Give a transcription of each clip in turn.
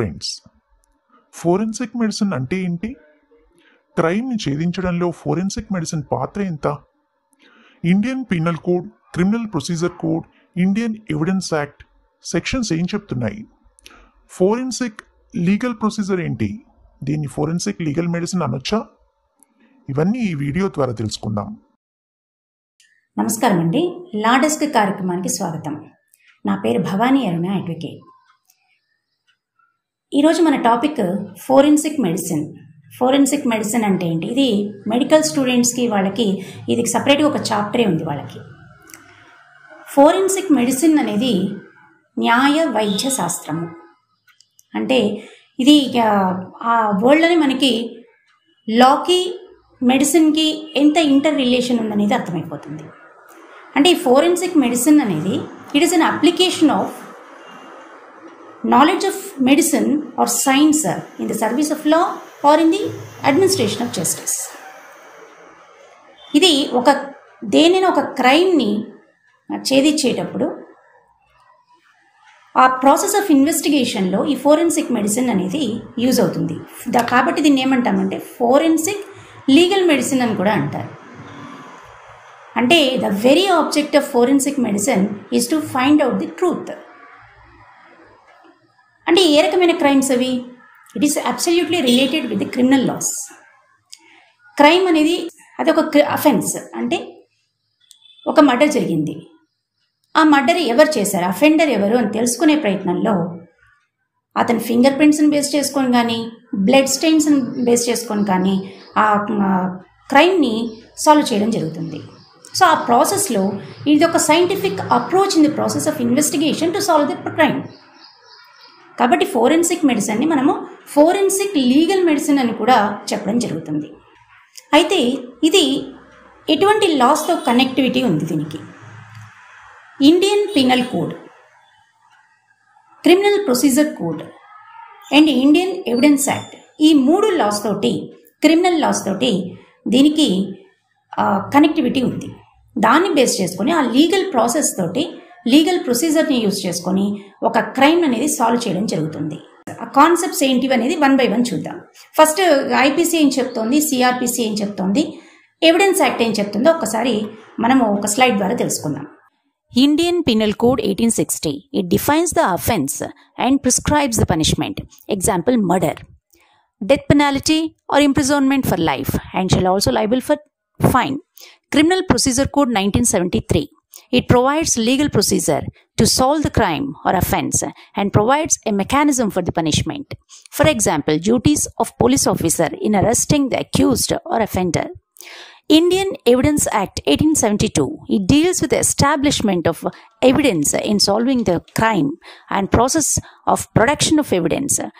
Friends forensic medicine అంటే ఏంటి? క్రైమ్ని ఛేదించడంలో forensic medicine పాత్ర ఎంత? Indian penal code criminal procedure code Indian evidence act sections ఏం చెప్తున్నాయి? ఫోరెన్సిక్ లీగల్ ప్రొసీజర్ ఏంటి? దీన్ని ఫోరెన్సిక్ లీగల్ మెడిసిన్ అనొచ్చా? ఇవన్నీ ఈ వీడియో ద్వారా తెలుసుకుందాం. నమస్కారం అండి లాడెస్క్ కార్యక్రమానికి స్వాగతం. నా పేరు భవానీ అరుణ అడ్వకేట్ ఈరోజు మన topic forensic medicine. Forensic medicine అంటే ఏంటి? ఇది మెడికల్ స్టూడెంట్స్కి వాళ్ళకి ఇది సపరేట్గా ఒక చాప్టరే ఉంది వాళ్ళకి. ఫోరెన్సిక్ మెడిసిన్ అనేది న్యాయ వైద్య శాస్త్రము. అంటే ఇది ఆ వరల్డ్లోనే మనకి లాకి మెడిసిన్కి ఎంత ఇంటర్ రిలేషన్ ఉందనేది అర్థమైపోతుంది. అంటే ఈ ఫోరెన్సిక్ మెడిసిన్ అనేది it is an application of knowledge of medicine or science in the service of law or in the administration of justice ఇది ఒక దేనిని ఒక క్రైమ్ని ఛేదించేటప్పుడు ఆ ప్రాసెస్ ఆఫ్ ఇన్వెస్టిగేషన్లో ఈ ఫోరెన్సిక్ మెడిసిన్ అనేది యూజ్ అవుతుంది. ద కాబట్టి దీన్ని ఏమంటామంటే ఫోరెన్సిక్ లీగల్ మెడిసిన్ అని కూడా అంటారు. అంటే the very object of forensic medicine is to find out the truth. అంటే ఏ రకమైన క్రైమ్స్ అవి? It is absolutely related with criminal laws crime అనేది అది ఒక అఫెన్స్ అంటే ఒక మర్డర్ జరిగింది. ఆ మర్డర్ ఎవరు చేశారు? అఫెండర్ ఎవరు అని తెలుసుకునే ప్రయత్నంలో అతని ఫింగర్ ప్రింట్స్ని బేస్ చేసుకొని కానీ బ్లడ్ స్టెయిన్స్ని బేస్ చేసుకొని కానీ ఆ క్రైమ్ని సాల్వ్ చేయడం జరుగుతుంది. సో ఆ ప్రాసెస్లో ఇది ఒక scientific approach in the process of investigation to solve the crime కాబట్టి ఫోరెన్సిక్ మెడిసిన్ని మనము ఫోరెన్సిక్ లీగల్ మెడిసిన్ అని కూడా చెప్పడం జరుగుతుంది. అయితే ఇది ఎటువంటి లాస్తో కనెక్టివిటీ ఉంది దీనికి? Indian penal code criminal procedure code and Indian evidence act ఈ మూడు లాస్ తోటి క్రిమినల్ లాస్ తోటి దీనికి కనెక్టివిటీ ఉంది. దాన్ని బేస్ చేసుకొని ఆ లీగల్ ప్రాసెస్ తోటి లీగల్ ప్రొసీజర్ని యూజ్ చేసుకొని ఒక క్రైమ్ అనేది సాల్వ్ చేయడం జరుగుతుంది. ఆ కాన్సెప్ట్స్ ఏంటివి అనేది వన్ బై వన్ చూద్దాం. ఫస్ట్ ఐపీసీ ఏం చెప్తోంది సిఆర్పిసి ఏం చెప్తోంది ఎవిడెన్స్ యాక్ట్ ఏం చెప్తుందో ఒకసారి మనము ఒక స్లైడ్ ద్వారా తెలుసుకుందాం. Indian penal code eighteen sixty it defines the offence and prescribes the punishment example murder death penalty or imprisonment for life and shall also liable for fine criminal procedure code nineteen seventy three It provides legal procedure to solve the crime or offense and provides a mechanism for the punishment. For example, duties of police officer in arresting the accused or offender. Indian Evidence Act 1872. It deals with the establishment of evidence in solving the crime and process of production of evidence, uh,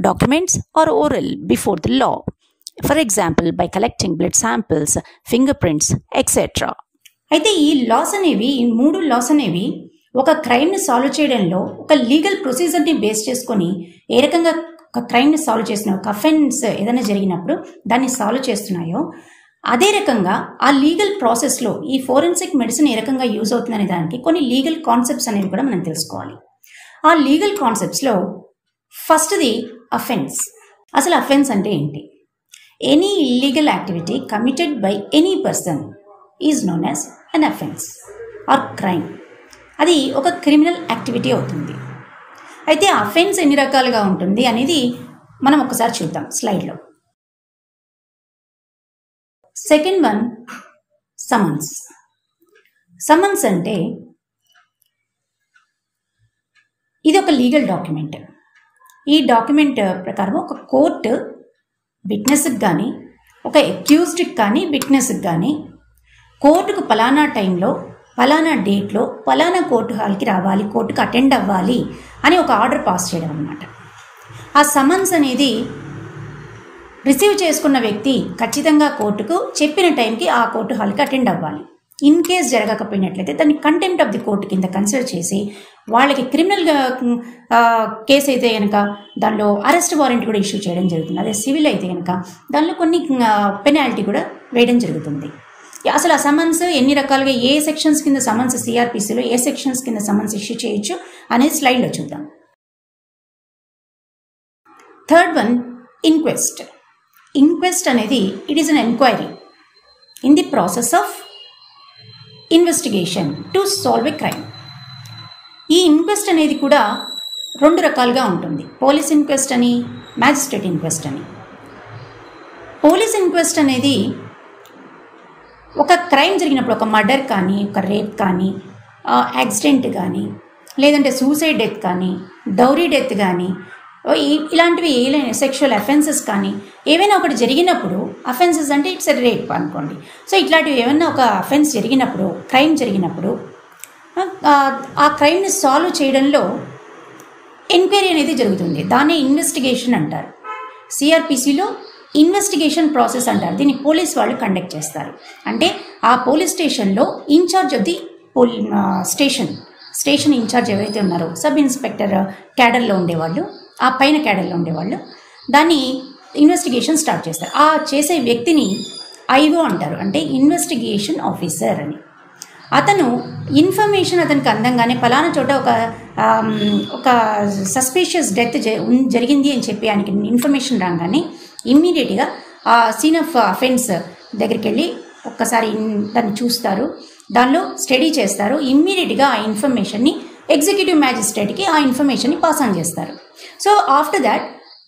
documents or oral before the law. For example, by collecting blood samples, fingerprints, etc. అయితే ఈ loss అనేవి ఈ మూడు loss అనేవి ఒక క్రైమ్ని solve చేయడంలో ఒక legal ప్రొసీజర్ని base చేసుకొని ఏ రకంగా ఒక క్రైమ్ని సాల్వ్ చేసిన ఒక అఫెన్స్ ఏదైనా జరిగినప్పుడు దాన్ని సాల్వ్ చేస్తున్నాయో అదే రకంగా ఆ లీగల్ ప్రాసెస్లో ఈ ఫోరెన్సిక్ మెడిసిన్ ఏ రకంగా యూజ్ అవుతుందనే దానికి కొన్ని లీగల్ కాన్సెప్ట్స్ అనేవి కూడా మనం తెలుసుకోవాలి. ఆ లీగల్ కాన్సెప్ట్స్లో ఫస్ట్ది అఫెన్స్ అసలు అఫెన్స్ అంటే ఏంటి? Any illegal activity committed by any person is known as an offence or crime అది ఒక క్రిమినల్ యాక్టివిటీ అవుతుంది. అయితే అఫెన్స్ ఎన్ని రకాలుగా ఉంటుంది అనేది మనం ఒకసారి చూద్దాం స్లైడ్లో సెకండ్ వన్ సమన్స్ సమన్స్ అంటే ఇది ఒక లీగల్ డాక్యుమెంట్ ఈ డాక్యుమెంట్ ప్రకారం ఒక కోర్టు విట్నెస్కి కానీ ఒక అక్యూజ్డ్కి కానీ విట్నెస్కి కానీ కోర్టుకు పలానా టైంలో పలానా డేట్లో పలానా కోర్టు హాల్కి రావాలి కోర్టుకు అటెండ్ అవ్వాలి అని ఒక ఆర్డర్ పాస్ చేయడం అనమాట ఆ సమన్స్ అనేది రిసీవ్ చేసుకున్న వ్యక్తి ఖచ్చితంగా కోర్టుకు చెప్పిన టైంకి ఆ కోర్టు హాల్కి అటెండ్ అవ్వాలి. ఇన్ కేస్ జరగకపోయినట్లయితే దాన్ని కంటెంప్ట్ ఆఫ్ ది కోర్టు కింద కన్సిడర్ చేసి వాళ్ళకి క్రిమినల్ కేసు అయితే కనుక దానిలో అరెస్ట్ వారెంట్ కూడా ఇష్యూ చేయడం జరుగుతుంది. అదే సివిల్ అయితే కనుక దానిలో కొన్ని పెనాల్టీ కూడా వేయడం జరుగుతుంది. అసలు ఆ సమన్స్ ఎన్ని రకాలుగా ఏ సెక్షన్స్ కింద సమన్స్ సిఆర్పిసిలో ఏ సెక్షన్స్ కింద సమన్స్ ఇష్యూ చేయొచ్చు అనేది స్లైడ్లో చూద్దాం. థర్డ్ వన్ ఇన్క్వెస్ట్ ఇన్క్వెస్ట్ అనేది it is an enquiry in the process of investigation to solve a crime ఈ ఇన్క్వెస్ట్ అనేది కూడా రెండు రకాలుగా ఉంటుంది. పోలీస్ ఇన్క్వెస్ట్ అని మ్యాజిస్ట్రేట్ ఇన్క్వెస్ట్ అని. పోలీస్ ఇన్క్వెస్ట్ అనేది ఒక క్రైమ్ జరిగినప్పుడు ఒక మర్డర్ కానీ ఒక రేప్ కానీ యాక్సిడెంట్ కానీ లేదంటే సూసైడ్ డెత్ కానీ డౌరీ డెత్ కానీ ఇలాంటివి ఏలైనా సెక్షువల్ అఫెన్సెస్ కానీ ఏవైనా ఒకటి జరిగినప్పుడు అఫెన్సెస్ అంటే ఇట్స్ రేప్ అనుకోండి. సో ఇట్లాంటివి ఏమైనా ఒక అఫెన్స్ జరిగినప్పుడు క్రైమ్ జరిగినప్పుడు ఆ, ఆ క్రైమ్ని సాల్వ్ చేయడంలో ఎంక్వైరీ అనేది జరుగుతుంది. దాన్ని ఇన్వెస్టిగేషన్ అంటారు. సిఆర్పిసిలో ఇన్వెస్టిగేషన్ ప్రాసెస్ అంటారు. దీన్ని పోలీస్ వాళ్ళు కండక్ట్ చేస్తారు. అంటే ఆ పోలీస్ స్టేషన్లో in charge of the police station station in charge ఎవరైతే ఉన్నారో సబ్ ఇన్స్పెక్టర్ క్యాడర్లో ఉండేవాళ్ళు ఆ పైన క్యాడర్లో ఉండేవాళ్ళు దాన్ని ఇన్వెస్టిగేషన్ స్టార్ట్ చేస్తారు. ఆ చేసే వ్యక్తిని ఐఓ అంటారు. అంటే ఇన్వెస్టిగేషన్ ఆఫీసర్ అని. అతను ఇన్ఫర్మేషన్ అతనికి అందంగానే ఫలానా చోట ఒక ఒక సస్పీషియస్ డెత్ జరిగింది అని చెప్పి ఆయనకి ఇన్ఫర్మేషన్ రాగానే ఇమ్మీడియట్గా ఆ సీన్ ఆఫ్ అఫెన్స్ దగ్గరికి వెళ్ళి ఒక్కసారి దాన్ని చూస్తారు. దానిలో స్టడీ చేస్తారు. ఇమ్మీడియట్గా ఆ ఇన్ఫర్మేషన్ని ఎగ్జిక్యూటివ్ మ్యాజిస్ట్రేట్కి ఆ ఇన్ఫర్మేషన్ని పాస్ ఆన్ చేస్తారు. సో ఆఫ్టర్ దాట్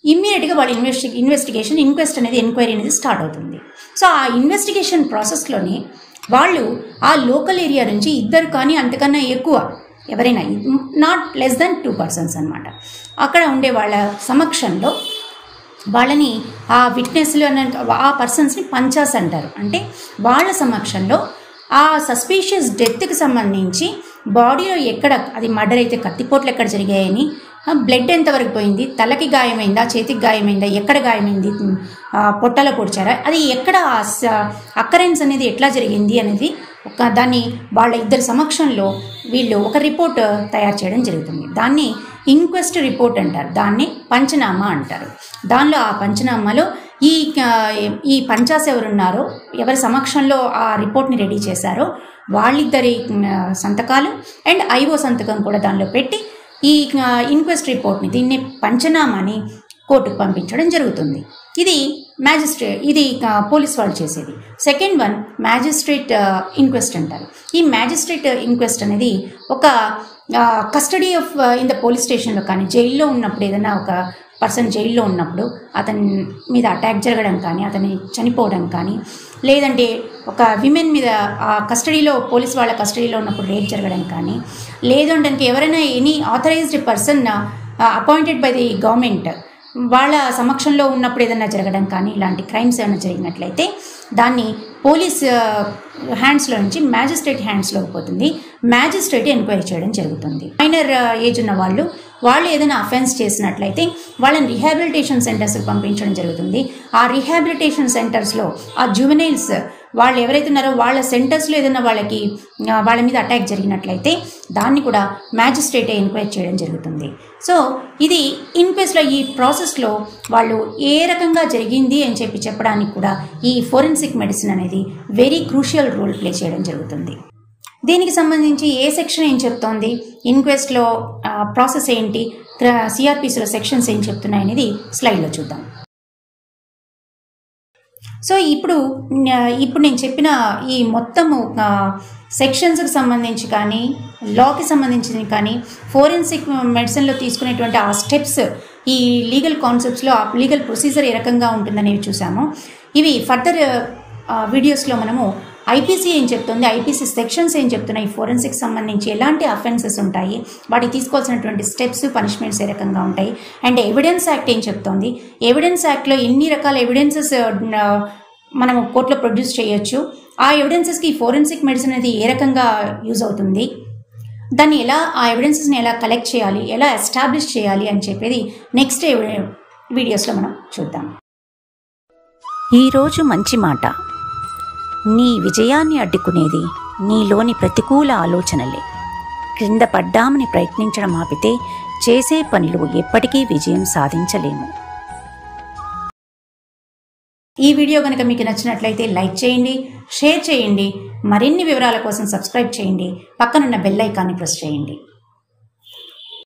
ఇమ్మీడియట్గా వాళ్ళ ఇన్వెస్టి ఇన్వెస్టిగేషన్ ఇంక్వెస్ట్ అనేది ఎంక్వైరీ అనేది స్టార్ట్ అవుతుంది. సో ఆ ఇన్వెస్టిగేషన్ ప్రాసెస్లోనే వాళ్ళు ఆ లోకల్ ఏరియా నుంచి ఇద్దరు కానీ అంతకన్నా ఎక్కువ ఎవరైనా not less than two persons అనమాట అక్కడ ఉండే వాళ్ళ సమక్షంలో వాళ్ళని ఆ విట్నెస్లు ఆ పర్సన్స్ని పంచాస్ అంటారు. అంటే వాళ్ళ సమక్షంలో ఆ సస్పీషియస్ డెత్కి సంబంధించి బాడీలో ఎక్కడ అది మర్డర్ అయితే కత్తిపోట్లు ఎక్కడ జరిగాయని బ్లడ్ ఎంతవరకు పోయింది తలకి గాయమైందా చేతికి గాయమైందా ఎక్కడ గాయమైంది పొట్టలో పొడిచారా అది ఎక్కడ అక్కరెన్స్ అనేది ఎట్లా జరిగింది అనేది ఒక దాన్ని వాళ్ళ ఇద్దరి సమక్షంలో వీళ్ళు ఒక రిపోర్ట్ తయారు చేయడం జరుగుతుంది. దాన్ని ఇంక్వెస్ట్ రిపోర్ట్ అంటారు. దాన్ని పంచనామా అంటారు. దానిలో ఆ పంచనామాలో ఈ ఈ పంచాస్ ఎవరున్నారో ఎవరి సమక్షంలో ఆ రిపోర్ట్ని రెడీ చేశారో వాళ్ళిద్దరి సంతకాలు అండ్ ఐఓ సంతకం కూడా దానిలో పెట్టి ఈ ఇన్క్వెస్ట్ ఇంక్వెస్ట్ రిపోర్ట్ని దీన్ని పంచనామాని కోర్టుకు పంపించడం జరుగుతుంది. ఇది మ్యాజిస్ట్రేట్ ఇది పోలీస్ వాళ్ళు చేసేది. సెకండ్ వన్ మ్యాజిస్ట్రేట్ ఇంక్వెస్ట్ అంటారు. ఈ మ్యాజిస్ట్రేట్ ఇంక్వెస్ట్ అనేది ఒక custody of in the police స్టేషన్లో కానీ జైల్లో ఉన్నప్పుడు ఏదైనా ఒక పర్సన్ జైల్లో ఉన్నప్పుడు అతని మీద అటాక్ జరగడం కానీ అతని చనిపోవడం కానీ లేదంటే ఒక విమెన్ మీద ఆ కస్టడీలో పోలీస్ వాళ్ళ కస్టడీలో ఉన్నప్పుడు రేప్ జరగడం కానీ లేదంటే ఎవరైనా any authorised person appointed by the government వాళ్ళ సమక్షంలో ఉన్నప్పుడు ఏదైనా జరగడం కానీ ఇలాంటి క్రైమ్స్ ఏమైనా జరిగినట్లయితే దాన్ని పోలీస్ హ్యాండ్స్లో నుంచి మ్యాజిస్ట్రేట్ హ్యాండ్స్లోకి పోతుంది. మ్యాజిస్ట్రేట్ ఎంక్వైరీ చేయడం జరుగుతుంది. మైనర్ ఏజ్ ఉన్న వాళ్ళు వాళ్ళు ఏదైనా అఫెన్స్ చేసినట్లయితే వాళ్ళని రిహాబిలిటేషన్ సెంటర్స్కి పంపించడం జరుగుతుంది. ఆ రిహాబిలిటేషన్ సెంటర్స్లో ఆ జువెనైల్స్ వాళ్ళు ఎవరైతే ఉన్నారో వాళ్ళ సెంటర్స్లో ఏదైనా వాళ్ళకి వాళ్ళ మీద అటాక్ జరిగినట్లయితే దాన్ని కూడా మ్యాజిస్ట్రేటే ఎంక్వైరీ చేయడం జరుగుతుంది. సో ఇది ఇన్క్వెస్ట్లో ఈ ప్రాసెస్లో వాళ్ళు ఏ రకంగా జరిగింది అని చెప్పి చెప్పడానికి కూడా ఈ ఫోరెన్సిక్ మెడిసిన్ అనేది వెరీ క్రూషియల్ రోల్ ప్లే చేయడం జరుగుతుంది. దీనికి సంబంధించి ఏ సెక్షన్ ఏం చెప్తోంది? ఇన్క్వెస్ట్లో ప్రాసెస్ ఏంటి? సిఆర్పిసిలో సెక్షన్స్ ఏం చెప్తున్నాయి అనేది స్లైడ్లో చూద్దాం. సో ఇప్పుడు ఇప్పుడు నేను చెప్పిన ఈ మొత్తము సెక్షన్స్కి సంబంధించి కానీ లాకి సంబంధించి కానీ ఫోరెన్సిక్ మెడిసిన్లో తీసుకునేటువంటి ఆ స్టెప్స్ ఈ లీగల్ కాన్సెప్ట్స్లో ఆ లీగల్ ప్రొసీజర్ ఏ రకంగా ఉంటుందనేవి చూసాము. ఇవి ఫర్దర్ వీడియోస్లో మనము ఐపీసీ ఏం చెప్తుంది? ఐపీసీ సెక్షన్స్ ఏం చెప్తున్నాయి? ఫోరెన్సిక్ సంబంధించి ఎలాంటి అఫెన్సెస్ ఉంటాయి? వాటికి తీసుకోవాల్సినటువంటి స్టెప్స్ పనిష్మెంట్స్ ఏ రకంగా ఉంటాయి? అండ్ ఎవిడెన్స్ యాక్ట్ ఏం చెప్తోంది? ఎవిడెన్స్ యాక్ట్లో ఎన్ని రకాల ఎవిడెన్సెస్ మనం కోర్టులో ప్రొడ్యూస్ చేయొచ్చు? ఆ ఎవిడెన్సెస్కి ఫోరెన్సిక్ మెడిసిన్ అనేది ఏ రకంగా యూజ్ అవుతుంది? దాన్ని ఎలా ఆ ఎవిడెన్సెస్ని ఎలా కలెక్ట్ చేయాలి? ఎలా ఎస్టాబ్లిష్ చేయాలి అని చెప్పేది నెక్స్ట్ వీడియోస్లో మనం చూద్దాం. ఈరోజు మంచి మాట. నీ విజయాన్ని అడ్డుకునేది నీలోని ప్రతికూల ఆలోచనలే. క్రింద పడ్డామని ప్రయత్నించడం ఆపితే చేసే పనులు ఎప్పటికీ విజయం సాధించలేము. ఈ వీడియో కనుక మీకు నచ్చినట్లయితే లైక్ చేయండి షేర్ చేయండి మరిన్ని వివరాల కోసం సబ్స్క్రైబ్ చేయండి పక్కనున్న బెల్ ఐకాన్ని ప్రెస్ చేయండి.